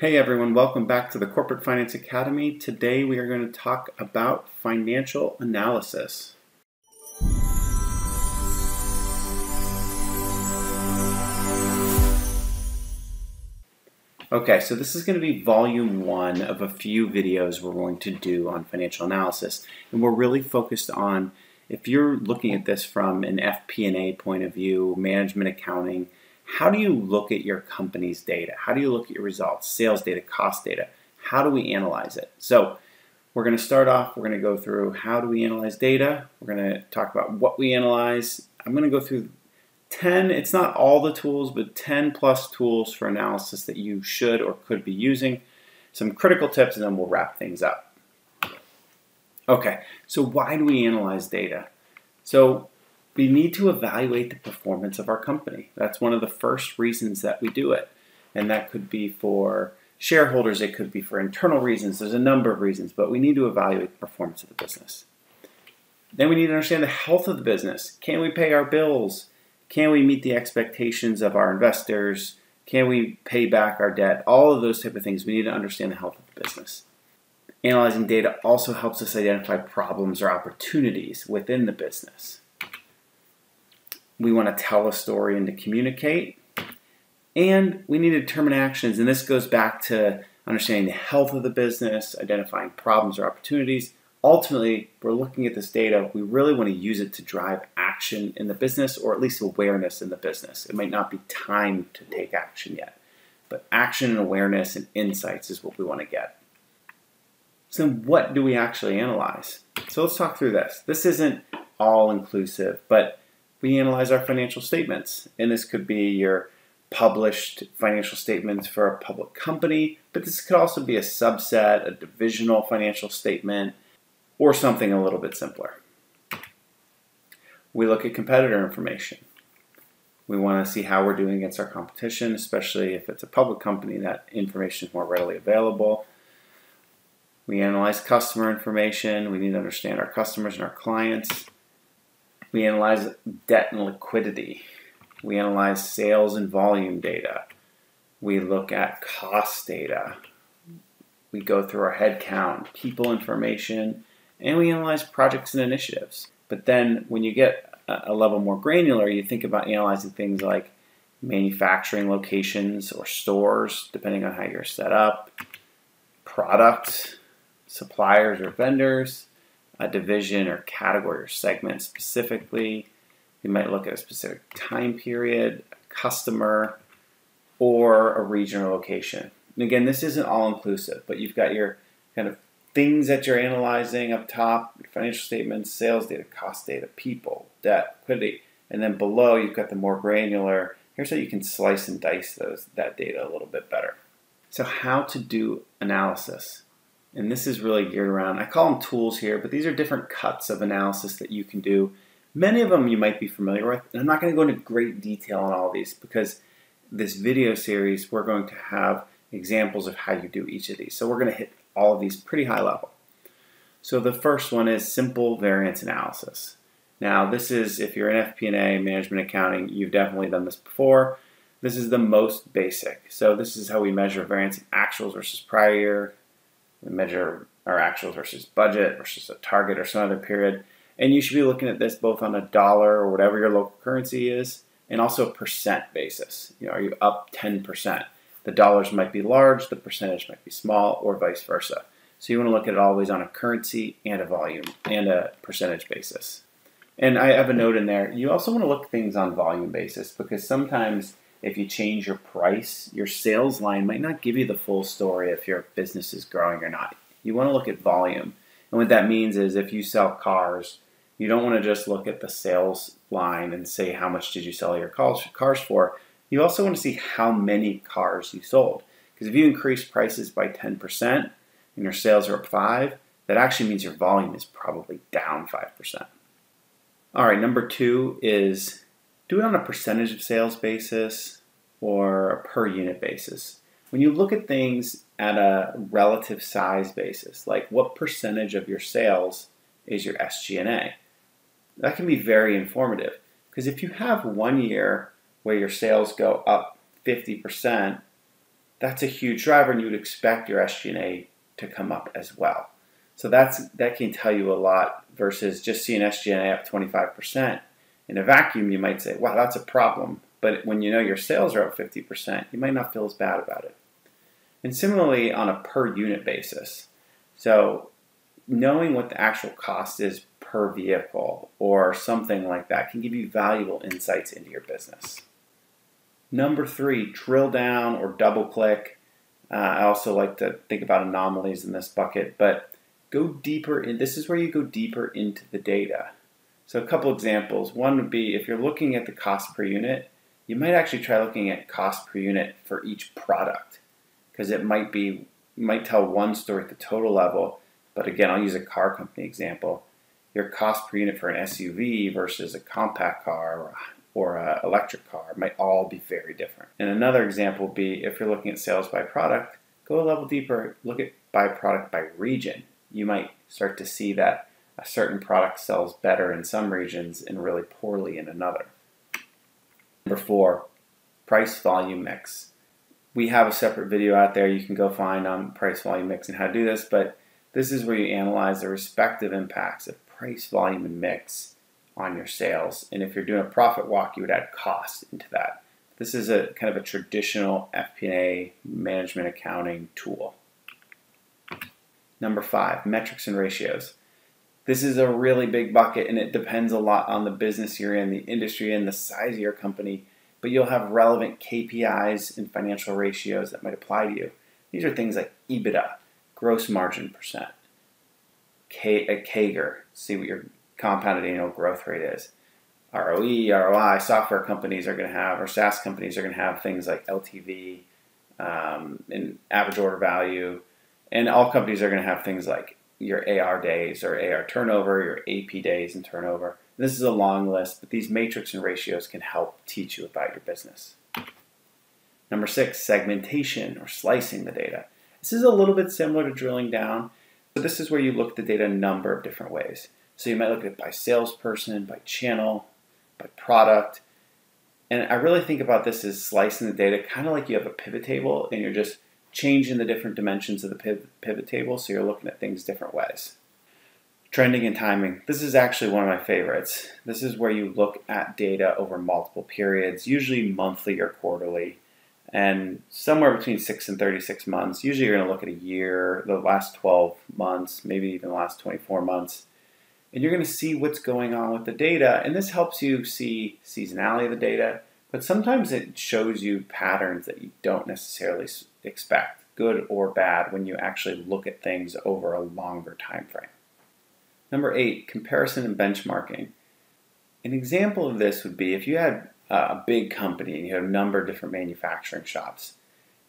Hey everyone, welcome back to the Corporate Finance Academy. Today we are going to talk about financial analysis. Okay, so this is going to be volume one of a few videos we're going to do on financial analysis. And we're really focused on if you're looking at this from an FP&A point of view, management accounting, how do you look at your company's data? How do you look at your results, sales data, cost data? How do we analyze it? So we're going to start off, we're going to go through how do we analyze data. We're going to talk about what we analyze. I'm going to go through 10, it's not all the tools, but 10 plus tools for analysis that you should or could be using. Some critical tips, and then we'll wrap things up. Okay, so why do we analyze data? So we need to evaluate the performance of our company. That's one of the first reasons that we do it. And that could be for shareholders, it could be for internal reasons. There's a number of reasons, but we need to evaluate the performance of the business. Then we need to understand the health of the business. Can we pay our bills? Can we meet the expectations of our investors? Can we pay back our debt? All of those type of things. We need to understand the health of the business. Analyzing data also helps us identify problems or opportunities within the business we want to tell a story and to communicate. And we need to determine actions. And this goes back to understanding the health of the business, identifying problems or opportunities. Ultimately, we're looking at this data. We really want to use it to drive action in the business or at least awareness in the business. It might not be time to take action yet, but action and awareness and insights is what we want to get. So, what do we actually analyze? So, let's talk through this. This isn't all inclusive, but we analyze our financial statements. And this could be your published financial statements for a public company, but this could also be a subset, a divisional financial statement, or something a little bit simpler. We look at competitor information. We want to see how we're doing against our competition, especially if it's a public company, that information is more readily available. We analyze customer information. We need to understand our customers and our clients. We analyze debt and liquidity. We analyze sales and volume data. We look at cost data. We go through our headcount, people information, and we analyze projects and initiatives. But then when you get a level more granular, you think about analyzing things like manufacturing locations or stores, depending on how you're set up, products, suppliers or vendors, a division or category or segment specifically. You might look at a specific time period, customer, or a region or location. And again, this isn't all inclusive, but you've got your kind of things that you're analyzing up top, your financial statements, sales data, cost data, people, debt, liquidity. And then below you've got the more granular, here's how you can slice and dice those that data a little bit better. So how to do analysis and this is really geared around, I call them tools here, but these are different cuts of analysis that you can do. Many of them you might be familiar with, and I'm not going to go into great detail on all these because this video series, we're going to have examples of how you do each of these. So we're going to hit all of these pretty high level. So the first one is simple variance analysis. Now this is, if you're in FP&A, management accounting, you've definitely done this before. This is the most basic. So this is how we measure variance in actuals versus prior year, measure our actuals versus budget versus a target or some other period. And you should be looking at this both on a dollar or whatever your local currency is, and also a percent basis. You know, are you up 10%? The dollars might be large, the percentage might be small, or vice versa. So you want to look at it always on a currency and a volume and a percentage basis. And I have a note in there. You also want to look things on volume basis because sometimes if you change your price, your sales line might not give you the full story if your business is growing or not. You want to look at volume. And what that means is if you sell cars, you don't want to just look at the sales line and say how much did you sell your cars for. You also want to see how many cars you sold. Because if you increase prices by 10% and your sales are up 5, that actually means your volume is probably down 5%. All right, number 2 is do it on a percentage of sales basis or a per unit basis. When you look at things at a relative size basis, like what percentage of your sales is your SG&A, that can be very informative. Because if you have one year where your sales go up 50% that's a huge driver, and you would expect your SG&A to come up as well. So that's that can tell you a lot versus just seeing SG&A up 25%. In a vacuum, you might say, wow, that's a problem. But when you know your sales are up 50%, you might not feel as bad about it. And similarly, on a per unit basis. So knowing what the actual cost is per vehicle or something like that can give you valuable insights into your business. Number three, drill down or double click. Uh, I also like to think about anomalies in this bucket, but go deeper in. This is where you go deeper into the data. So, a couple examples. One would be if you're looking at the cost per unit, you might actually try looking at cost per unit for each product because it might be might tell one story at the total level. But again, I'll use a car company example. Your cost per unit for an SUV versus a compact car or or an electric car might all be very different. And another example would be if you're looking at sales by product, go a level deeper, look at by product by region. You might start to see that a certain product sells better in some regions and really poorly in another. Number four, price volume mix. We have a separate video out there you can go find on price volume mix and how to do this, but this is where you analyze the respective impacts of price, volume, and mix on your sales. And if you're doing a profit walk, you would add cost into that. This is a kind of a traditional FP&A management accounting tool. Number five, metrics and ratios. This is a really big bucket and it depends a lot on the business you're in, the industry, and the size of your company. But you'll have relevant KPIs and financial ratios that might apply to you. These are things like EBITDA, gross margin percent, K, a CAGR, see what your compounded annual growth rate is. ROE, ROI, software companies are going to have, or SaaS companies are going to have things like LTV um, and average order value. And all companies are going to have things like your AR days or AR turnover, your AP days and turnover. This is a long list, but these metrics and ratios can help teach you about your business. Number six, segmentation or slicing the data. This is a little bit similar to drilling down. So this is where you look at the data a number of different ways. So you might look at it by salesperson, by channel, by product. And I really think about this as slicing the data kind of like you have a pivot table and you're just changing the different dimensions of the pivot table so you're looking at things different ways. Trending and timing. This is actually one of my favorites. This is where you look at data over multiple periods, usually monthly or quarterly, and somewhere between 6 and 36 months. Usually you're going to look at a year, the last 12 months, maybe even the last 24 months and you're going to see what's going on with the data. And this helps you see seasonality of the data, but sometimes it shows you patterns that you don't necessarily expect, good or bad, when you actually look at things over a longer time frame. Number eight, comparison and benchmarking. An example of this would be if you had a big company and you have a number of different manufacturing shops,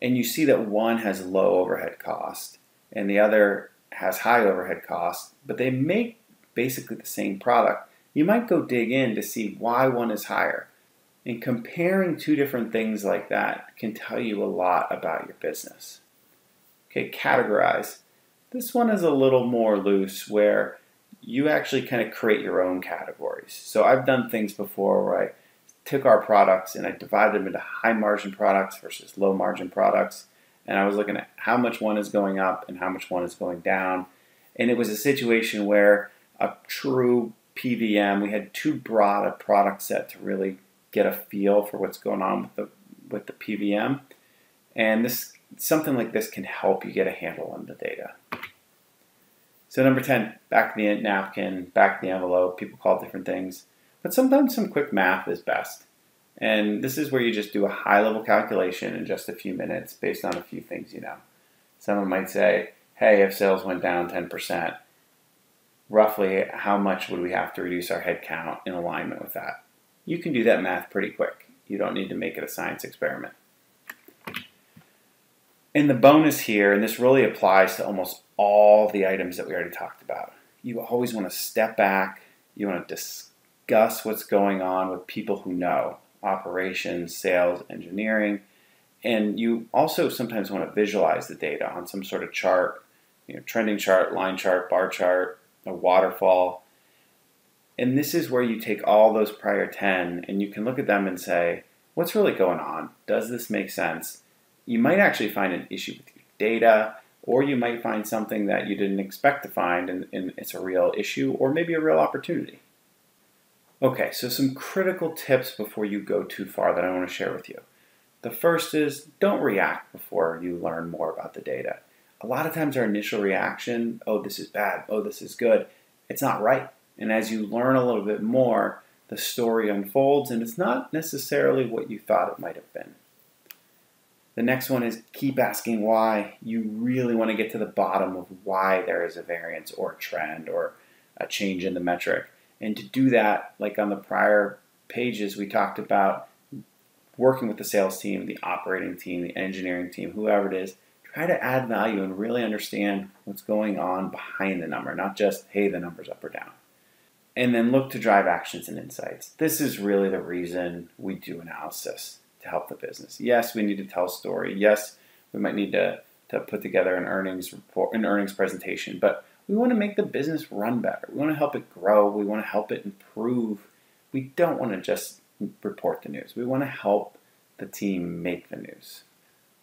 and you see that one has low overhead cost and the other has high overhead cost, but they make basically the same product, you might go dig in to see why one is higher. And comparing two different things like that can tell you a lot about your business. Okay, categorize. This one is a little more loose where you actually kind of create your own categories. So I've done things before where I took our products and I divided them into high margin products versus low margin products. And I was looking at how much one is going up and how much one is going down. And it was a situation where a true PVM. We had too broad a product set to really get a feel for what's going on with the with the PVM. And this something like this can help you get a handle on the data. So number 10, back the napkin, back the envelope, people call different things. But sometimes some quick math is best. And this is where you just do a high level calculation in just a few minutes based on a few things you know. Someone might say, hey, if sales went down 10%, roughly how much would we have to reduce our headcount in alignment with that? You can do that math pretty quick. You don't need to make it a science experiment. And the bonus here, and this really applies to almost all the items that we already talked about, you always want to step back, you want to discuss what's going on with people who know operations, sales, engineering, and you also sometimes want to visualize the data on some sort of chart, you know, trending chart, line chart, bar chart, a waterfall. And this is where you take all those prior 10 and you can look at them and say, what's really going on? Does this make sense? you might actually find an issue with your data, or you might find something that you didn't expect to find and, and it's a real issue or maybe a real opportunity. Okay, so some critical tips before you go too far that I want to share with you. The first is don't react before you learn more about the data. A lot of times our initial reaction, oh, this is bad, oh, this is good, it's not right. And as you learn a little bit more, the story unfolds and it's not necessarily what you thought it might have been. The next one is keep asking why. You really want to get to the bottom of why there is a variance or a trend or a change in the metric. And to do that, like on the prior pages, we talked about working with the sales team, the operating team, the engineering team, whoever it is, try to add value and really understand what's going on behind the number, not just, hey, the number's up or down. And then look to drive actions and insights. This is really the reason we do analysis to help the business. Yes, we need to tell a story. Yes, we might need to, to put together an earnings report, an earnings presentation, but we want to make the business run better. We want to help it grow. We want to help it improve. We don't want to just report the news. We want to help the team make the news.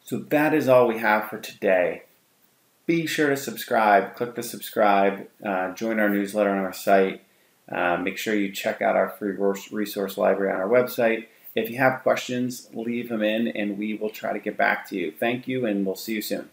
So that is all we have for today. Be sure to subscribe. Click the subscribe. Uh, join our newsletter on our site. Uh, make sure you check out our free resource library on our website. If you have questions, leave them in and we will try to get back to you. Thank you, and we'll see you soon.